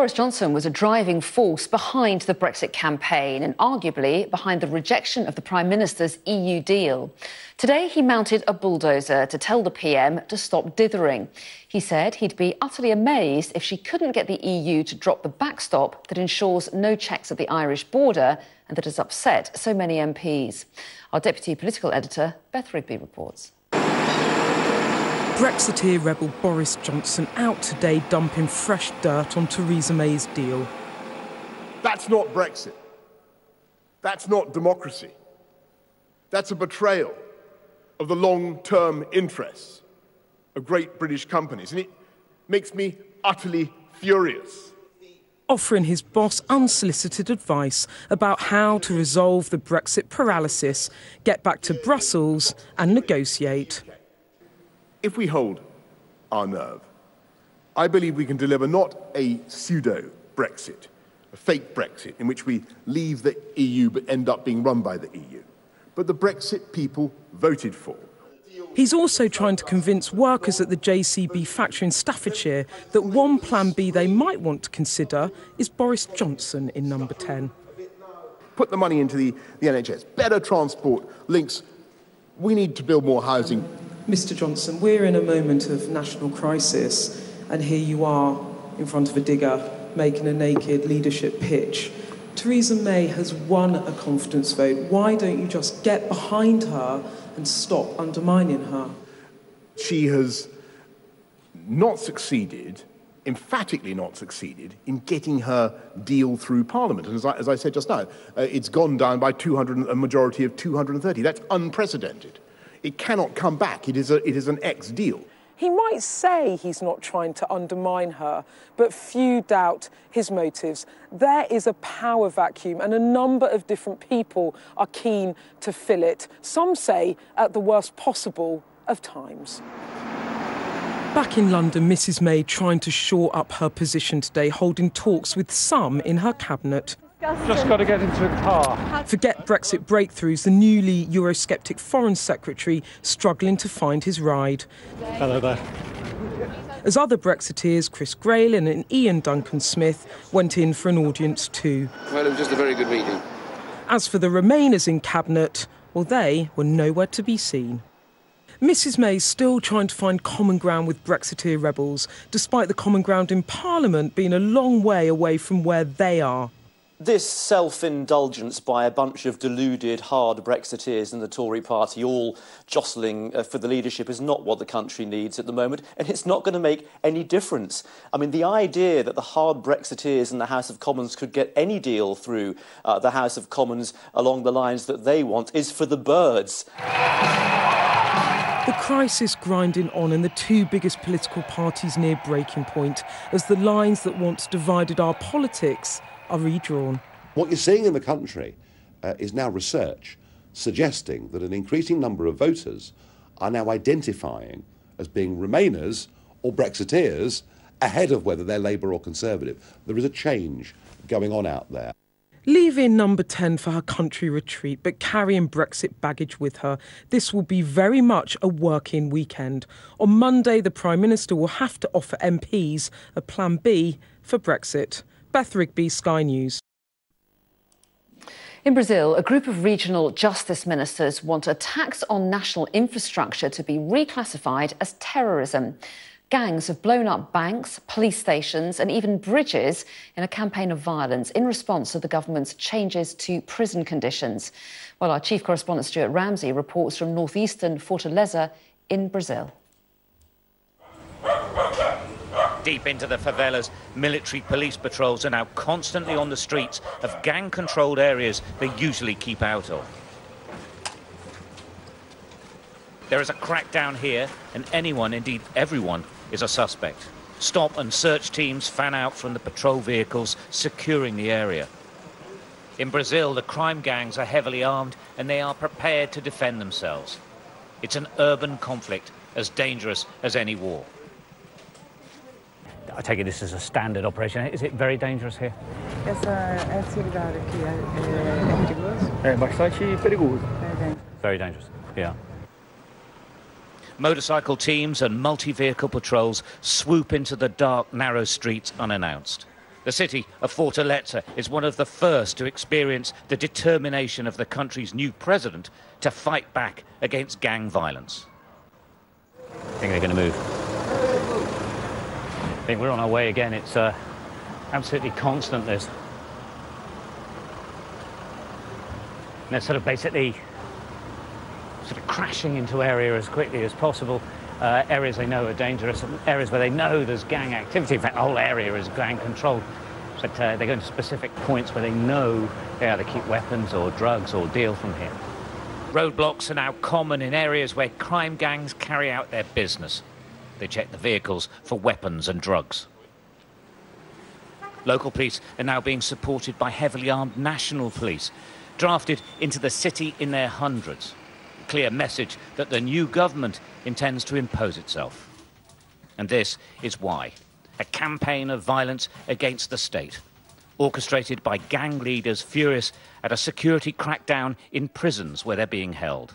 Boris Johnson was a driving force behind the Brexit campaign and arguably behind the rejection of the Prime Minister's EU deal. Today, he mounted a bulldozer to tell the PM to stop dithering. He said he'd be utterly amazed if she couldn't get the EU to drop the backstop that ensures no checks at the Irish border and that has upset so many MPs. Our deputy political editor, Beth Rigby, reports. Brexiteer rebel Boris Johnson out today dumping fresh dirt on Theresa May's deal. That's not Brexit. That's not democracy. That's a betrayal of the long term interests of great British companies. And it makes me utterly furious. Offering his boss unsolicited advice about how to resolve the Brexit paralysis, get back to Brussels and negotiate. If we hold our nerve, I believe we can deliver not a pseudo Brexit, a fake Brexit in which we leave the EU but end up being run by the EU, but the Brexit people voted for. He's also trying to convince workers at the JCB factory in Staffordshire that one plan B they might want to consider is Boris Johnson in number 10. Put the money into the, the NHS, better transport links. We need to build more housing Mr. Johnson, we're in a moment of national crisis, and here you are in front of a digger making a naked leadership pitch. Theresa May has won a confidence vote. Why don't you just get behind her and stop undermining her? She has not succeeded, emphatically not succeeded, in getting her deal through Parliament. And as I, as I said just now, uh, it's gone down by 200, a majority of 230. That's unprecedented. It cannot come back. It is, a, it is an ex deal. He might say he's not trying to undermine her, but few doubt his motives. There is a power vacuum, and a number of different people are keen to fill it. Some say at the worst possible of times. Back in London, Mrs May trying to shore up her position today, holding talks with some in her cabinet. Just got to get into a car. Forget Brexit breakthroughs, the newly Eurosceptic Foreign Secretary struggling to find his ride. Hello there. As other Brexiteers, Chris Grayling and Iain Duncan Smith, went in for an audience too. Well, it was just a very good meeting. As for the Remainers in Cabinet, well, they were nowhere to be seen. Mrs May's still trying to find common ground with Brexiteer rebels, despite the common ground in Parliament being a long way away from where they are. This self indulgence by a bunch of deluded, hard Brexiteers in the Tory party, all jostling uh, for the leadership, is not what the country needs at the moment, and it's not going to make any difference. I mean, the idea that the hard Brexiteers in the House of Commons could get any deal through uh, the House of Commons along the lines that they want is for the birds. The crisis grinding on and the two biggest political parties near breaking point as the lines that once divided our politics are redrawn. What you're seeing in the country uh, is now research suggesting that an increasing number of voters are now identifying as being Remainers or Brexiteers ahead of whether they're Labour or Conservative. There is a change going on out there. Leaving number 10 for her country retreat, but carrying Brexit baggage with her, this will be very much a working weekend. On Monday, the Prime Minister will have to offer MPs a plan B for Brexit. Beth Rigby, Sky News. In Brazil, a group of regional justice ministers want attacks on national infrastructure to be reclassified as terrorism. Gangs have blown up banks, police stations, and even bridges in a campaign of violence in response to the government's changes to prison conditions. Well, our chief correspondent Stuart Ramsay reports from northeastern Fortaleza in Brazil. Deep into the favelas, military police patrols are now constantly on the streets of gang controlled areas they usually keep out of. There is a crackdown here, and anyone, indeed everyone, is a suspect. Stop and search teams fan out from the patrol vehicles securing the area. In Brazil, the crime gangs are heavily armed and they are prepared to defend themselves. It's an urban conflict as dangerous as any war. I take it this is a standard operation. Is it very dangerous here? Essa atividade aqui é, é perigoso? É bastante perigoso. Very dangerous, yeah. Motorcycle teams and multi-vehicle patrols swoop into the dark, narrow streets unannounced. The city of Fortaleza is one of the first to experience the determination of the country's new president to fight back against gang violence. I think they're going to move. Think we're on our way again. It's uh, absolutely constant, this. And they're sort of basically sort of crashing into area as quickly as possible. Uh, areas they know are dangerous, areas where they know there's gang activity. In fact, the whole area is gang controlled. But uh, they go to specific points where they know they either keep weapons or drugs or deal from here. Roadblocks are now common in areas where crime gangs carry out their business. They check the vehicles for weapons and drugs. Local police are now being supported by heavily armed national police, drafted into the city in their hundreds. A clear message that the new government intends to impose itself. And this is why. A campaign of violence against the state, orchestrated by gang leaders furious at a security crackdown in prisons where they're being held.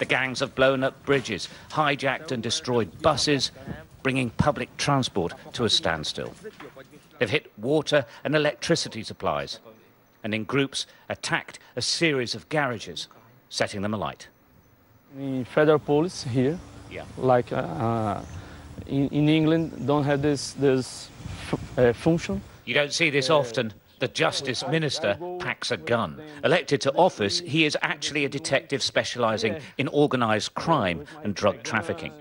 The gangs have blown up bridges, hijacked and destroyed buses, bringing public transport to a standstill. They've hit water and electricity supplies, and in groups attacked a series of garages, setting them alight. The federal police here, Yeah. like uh, in, in England, don't have this this uh, function. You don't see this often. The Justice Minister packs a gun. Elected to office, he is actually a detective specialising in organised crime and drug trafficking.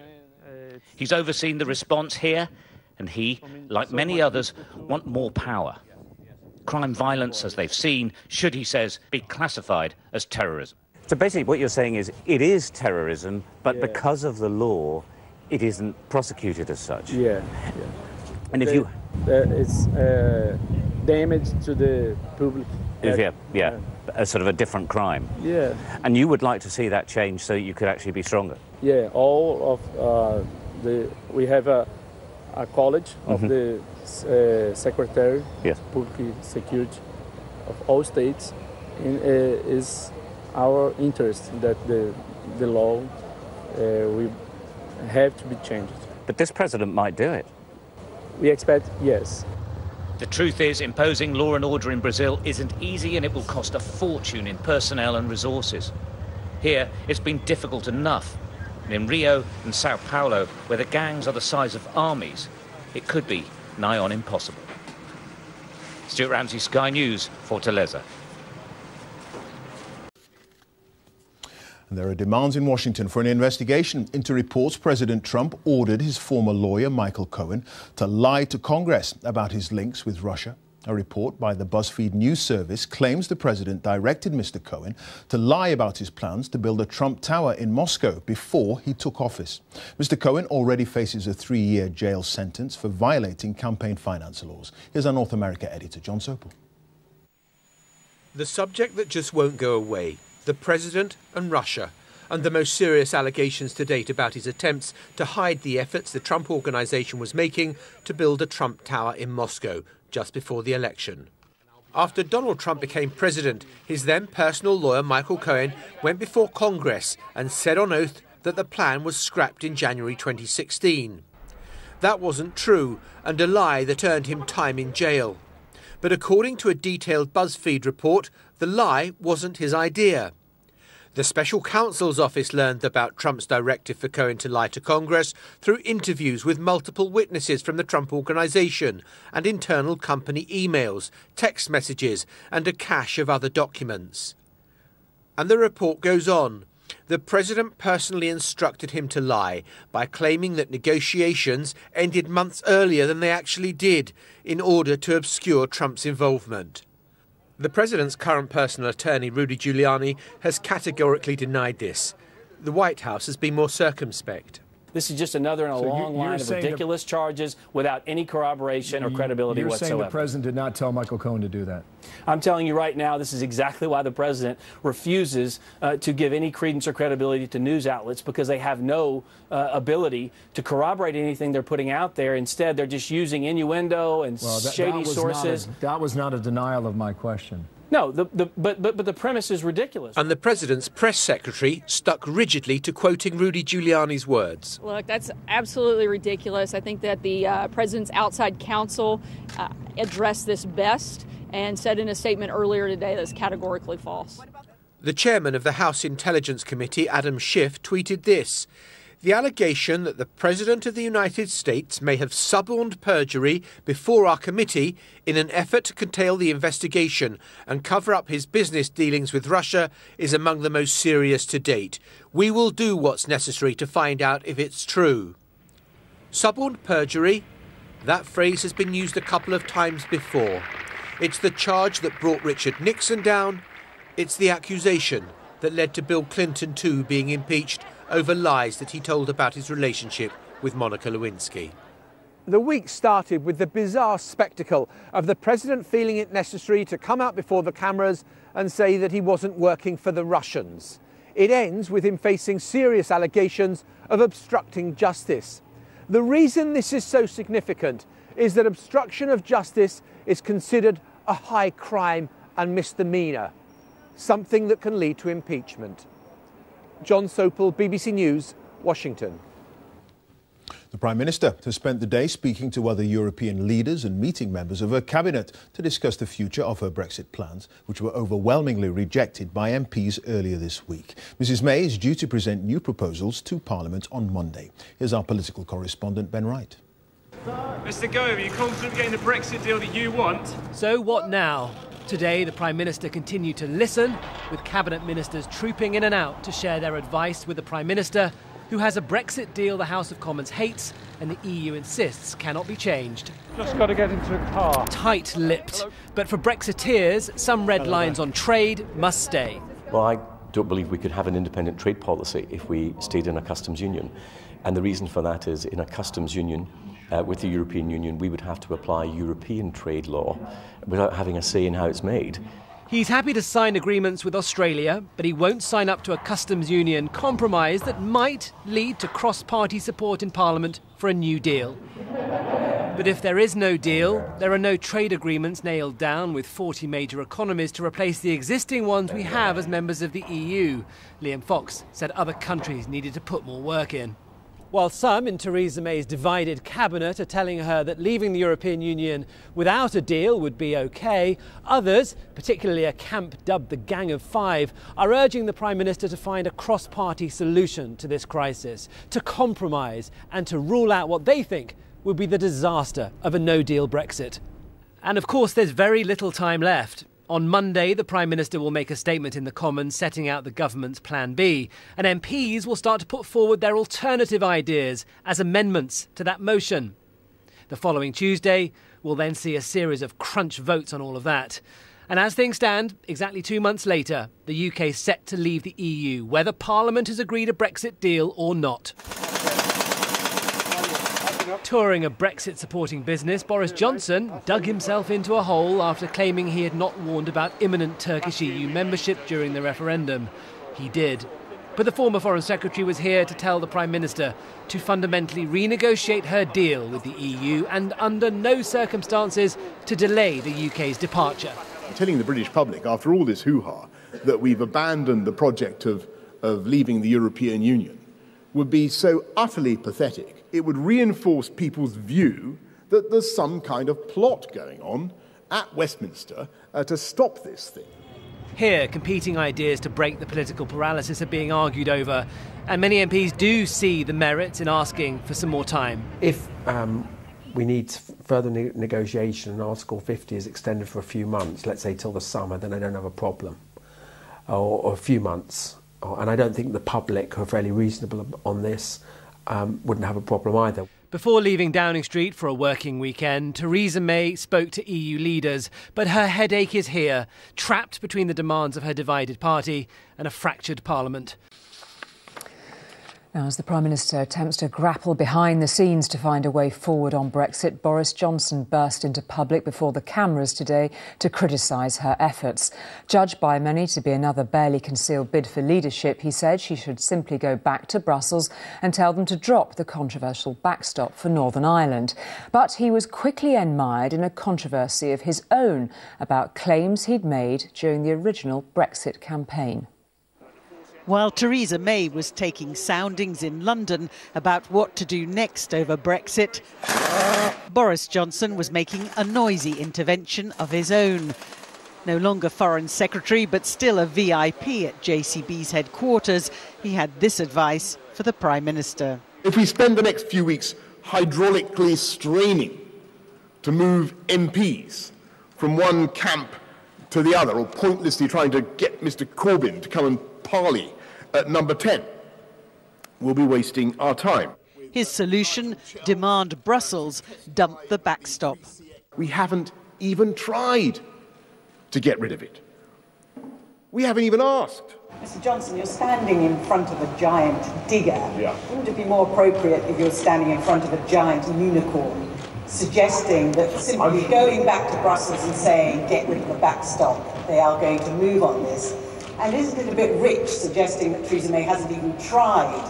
He's overseen the response here, and he, like many others, want more power. Crime violence, as they've seen, should, he says, be classified as terrorism. So basically, what you're saying is it is terrorism, but because of the law, it isn't prosecuted as such. Yeah, And if They- you, uh, it's uh, damage to the public. yeah, yeah, a sort of a different crime. yeah, And you would like to see that change so you could actually be stronger. yeah. All of uh, the we have a, a college of the uh, secretary Yes. public security of all states in, uh, is our interest that the the law uh, we have to be changed. But this president might do it. We expect yes. The truth is, imposing law and order in Brazil isn't easy and it will cost a fortune in personnel and resources. Here, it's been difficult enough. And in Rio and Sao Paulo, where the gangs are the size of armies, it could be nigh on impossible. Stuart Ramsay, Sky News, Fortaleza. And there are demands in Washington for an investigation into reports President Trump ordered his former lawyer, Michael Cohen, to lie to Congress about his links with Russia. A report by the BuzzFeed News Service claims the president directed Mr. Cohen to lie about his plans to build a Trump Tower in Moscow before he took office. Mr. Cohen already faces a three year jail sentence for violating campaign finance laws. Here's our North America editor, Jon Sopel. The subject that just won't go away the president and Russia, and the most serious allegations to date about his attempts to hide the efforts the Trump organization was making to build a Trump Tower in Moscow just before the election. After Donald Trump became president, his then personal lawyer Michael Cohen went before Congress and said on oath that the plan was scrapped in January 2016. That wasn't true, and a lie that earned him time in jail. But according to a detailed BuzzFeed report, the lie wasn't his idea. The special counsel's office learned about Trump's directive for Cohen to lie to Congress through interviews with multiple witnesses from the Trump organization and internal company emails, text messages, and a cache of other documents. And the report goes on. The president personally instructed him to lie by claiming that negotiations ended months earlier than they actually did in order to obscure Trump's involvement. The president's current personal attorney, Rudy Giuliani, has categorically denied this. The White House has been more circumspect. This is just another in a So you- long you're line of saying the- ridiculous charges without any corroboration or credibility You're whatsoever. saying the president did not tell Michael Cohen to do that. I'm telling you right now, this is exactly why the president refuses uh, to give any credence or credibility to news outlets because they have no uh, ability to corroborate anything they're putting out there. Instead, they're just using innuendo and Well, that, shady that sources. A, that was not a denial of my question. No, the, the, but, but, but the premise is ridiculous. And the president's press secretary stuck rigidly to quoting Rudy Giuliani's words. Look, that's absolutely ridiculous. I think that the uh, president's outside counsel uh, addressed this best and said in a statement earlier today that's categorically false. The chairman of the House Intelligence Committee, Adam Schiff, tweeted this the allegation that the President of the United States may have suborned perjury before our committee in an effort to curtail the investigation and cover up his business dealings with Russia is among the most serious to date. We will do what's necessary to find out if it's true. Suborned perjury? That phrase has been used a couple of times before. It's the charge that brought Richard Nixon down. It's the accusation that led to Bill Clinton, too, being impeached over lies that he told about his relationship with Monica Lewinsky. The week started with the bizarre spectacle of the president feeling it necessary to come out before the cameras and say that he wasn't working for the Russians. It ends with him facing serious allegations of obstructing justice. The reason this is so significant is that obstruction of justice is considered a high crime and misdemeanour, something that can lead to impeachment. Jon Sopel, BBC News, Washington. The Prime Minister has spent the day speaking to other European leaders and meeting members of her cabinet to discuss the future of her Brexit plans, which were overwhelmingly rejected by MPs earlier this week. Mrs May is due to present new proposals to Parliament on Monday. Here's our political correspondent, Ben Wright. Mr Gove, are you confident getting the Brexit deal that you want? So what now? Today, the Prime Minister continued to listen, with Cabinet Ministers trooping in and out to share their advice with the Prime Minister, who has a Brexit deal the House of Commons hates and the EU insists cannot be changed. Just got to get into a car. Tight lipped. But for Brexiteers, some red lines on trade must stay. Well, I don't believe we could have an independent trade policy if we stayed in a customs union. And the reason for that is in a customs union, uh, with the European Union, we would have to apply European trade law without having a say in how it's made. He's happy to sign agreements with Australia, but he won't sign up to a customs union compromise that might lead to cross party support in Parliament for a new deal. But if there is no deal, there are no trade agreements nailed down with 40 major economies to replace the existing ones we have as members of the EU. Liam Fox said other countries needed to put more work in. While some in Theresa May's divided cabinet are telling her that leaving the European Union without a deal would be okay, others, particularly a camp dubbed the Gang of Five, are urging the Prime Minister to find a cross party solution to this crisis, to compromise and to rule out what they think would be the disaster of a no deal Brexit. And of course, there's very little time left. On Monday, the Prime Minister will make a statement in the Commons setting out the government's Plan B, and MPs will start to put forward their alternative ideas as amendments to that motion. The following Tuesday, we'll then see a series of crunch votes on all of that. And as things stand, exactly two months later, the UK is set to leave the EU, whether Parliament has agreed a Brexit deal or not. Touring a Brexit supporting business, Boris Johnson dug himself into a hole after claiming he had not warned about imminent Turkish EU membership during the referendum. He did. But the former Foreign Secretary was here to tell the Prime Minister to fundamentally renegotiate her deal with the EU and under no circumstances to delay the UK's departure. Telling the British public, after all this hoo ha, that we've abandoned the project of, of leaving the European Union would be so utterly pathetic it would reinforce people's view that there's some kind of plot going on at Westminster uh, to stop this thing. Here, competing ideas to break the political paralysis are being argued over, and many MPs do see the merits in asking for some more time. If um, we need further ne- negotiation and Article 50 is extended for a few months, let's say till the summer, then I don't have a problem. Or, or a few months. Or, and I don't think the public are fairly reasonable on this um, wouldn't have a problem either. Before leaving Downing Street for a working weekend, Theresa May spoke to EU leaders, but her headache is here, trapped between the demands of her divided party and a fractured parliament. Now, as the Prime Minister attempts to grapple behind the scenes to find a way forward on Brexit, Boris Johnson burst into public before the cameras today to criticise her efforts. Judged by many to be another barely concealed bid for leadership, he said she should simply go back to Brussels and tell them to drop the controversial backstop for Northern Ireland. But he was quickly enmired in a controversy of his own about claims he'd made during the original Brexit campaign. While Theresa May was taking soundings in London about what to do next over Brexit, Boris Johnson was making a noisy intervention of his own. No longer Foreign Secretary, but still a VIP at JCB's headquarters, he had this advice for the Prime Minister. If we spend the next few weeks hydraulically straining to move MPs from one camp to the other, or pointlessly trying to get Mr Corbyn to come and parley at number 10. We'll be wasting our time. His solution demand Brussels dump the backstop. We haven't even tried to get rid of it. We haven't even asked. Mr. Johnson, you're standing in front of a giant digger. Yeah. Wouldn't it be more appropriate if you're standing in front of a giant unicorn, suggesting that simply going back to Brussels and saying, get rid of the backstop, they are going to move on this? And isn't it a bit rich suggesting that Theresa May hasn't even tried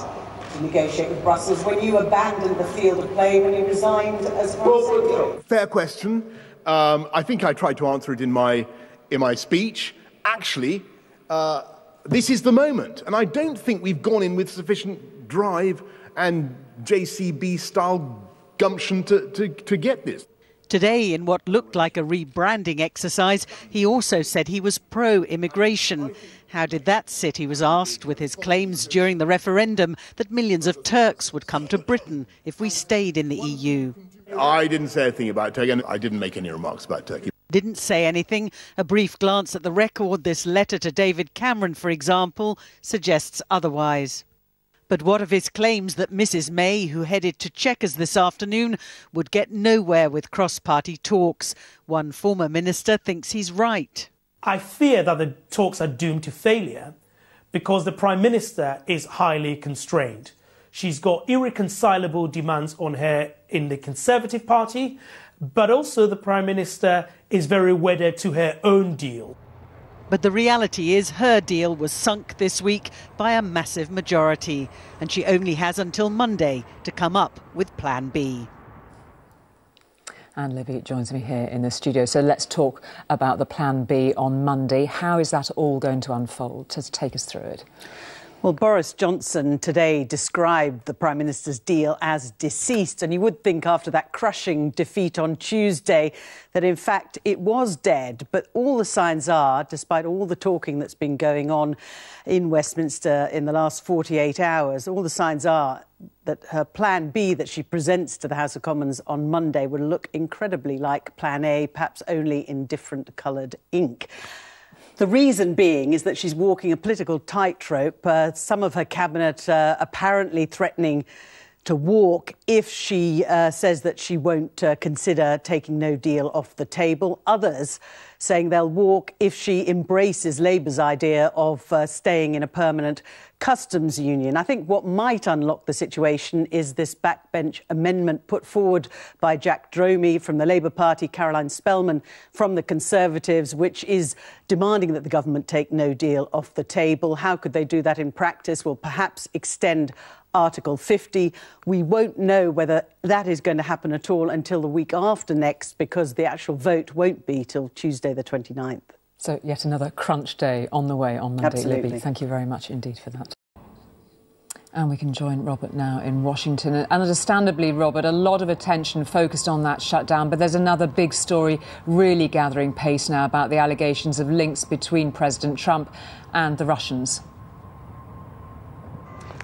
to negotiate with Brussels when you abandoned the field of play when you resigned as Secretary? Fair question. Um, I think I tried to answer it in my, in my speech. Actually, uh, this is the moment. And I don't think we've gone in with sufficient drive and JCB style gumption to, to, to get this. Today, in what looked like a rebranding exercise, he also said he was pro immigration. How did that sit, he was asked, with his claims during the referendum that millions of Turks would come to Britain if we stayed in the EU? I didn't say a thing about Turkey, and I didn't make any remarks about Turkey. Didn't say anything. A brief glance at the record, this letter to David Cameron, for example, suggests otherwise. But what of his claims that Mrs May, who headed to Chequers this afternoon, would get nowhere with cross party talks? One former minister thinks he's right. I fear that the talks are doomed to failure because the Prime Minister is highly constrained. She's got irreconcilable demands on her in the Conservative Party, but also the Prime Minister is very wedded to her own deal. But the reality is her deal was sunk this week by a massive majority, and she only has until Monday to come up with Plan B. Anne Libby joins me here in the studio. So let's talk about the Plan B on Monday. How is that all going to unfold? To take us through it. Well, Boris Johnson today described the Prime Minister's deal as deceased, and you would think after that crushing defeat on Tuesday that in fact it was dead. But all the signs are, despite all the talking that's been going on in Westminster in the last 48 hours, all the signs are that her Plan B that she presents to the House of Commons on Monday will look incredibly like Plan A, perhaps only in different coloured ink. The reason being is that she's walking a political tightrope. Uh, some of her cabinet uh, apparently threatening to walk if she uh, says that she won't uh, consider taking no deal off the table. Others saying they'll walk if she embraces Labour's idea of uh, staying in a permanent customs union. I think what might unlock the situation is this backbench amendment put forward by Jack Dromey from the Labour Party, Caroline Spelman from the Conservatives, which is demanding that the government take no deal off the table. How could they do that in practice? Well, perhaps extend Article 50. We won't know whether that is going to happen at all until the week after next because the actual vote won't be till Tuesday the 29th. So, yet another crunch day on the way on Monday, Absolutely. Libby. Thank you very much indeed for that. And we can join Robert now in Washington. And understandably, Robert, a lot of attention focused on that shutdown. But there's another big story really gathering pace now about the allegations of links between President Trump and the Russians.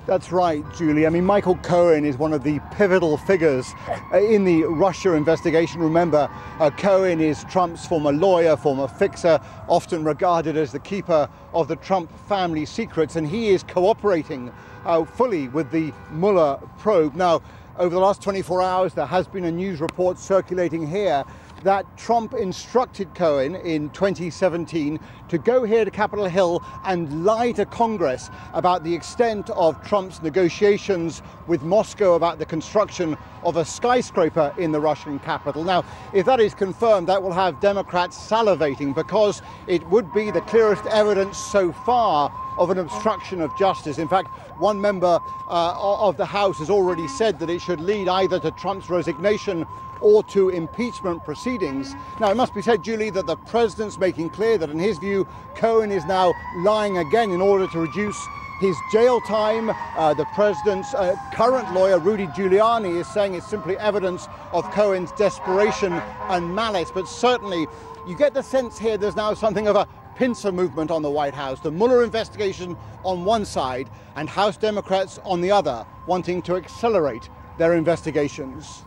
That's right, Julie. I mean, Michael Cohen is one of the pivotal figures uh, in the Russia investigation. Remember, uh, Cohen is Trump's former lawyer, former fixer, often regarded as the keeper of the Trump family secrets, and he is cooperating uh, fully with the Mueller probe. Now, over the last 24 hours, there has been a news report circulating here that Trump instructed Cohen in 2017 to go here to Capitol Hill and lie to Congress about the extent of Trump's negotiations with Moscow about the construction of a skyscraper in the Russian capital. Now, if that is confirmed, that will have Democrats salivating because it would be the clearest evidence so far of an obstruction of justice. In fact, one member uh, of the House has already said that it should lead either to Trump's resignation or to impeachment proceedings. Now, it must be said, Julie, that the president's making clear that, in his view, Cohen is now lying again in order to reduce his jail time. Uh, the president's uh, current lawyer, Rudy Giuliani, is saying it's simply evidence of Cohen's desperation and malice. But certainly, you get the sense here there's now something of a pincer movement on the White House. The Mueller investigation on one side and House Democrats on the other, wanting to accelerate their investigations.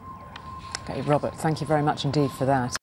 Okay, Robert, thank you very much indeed for that.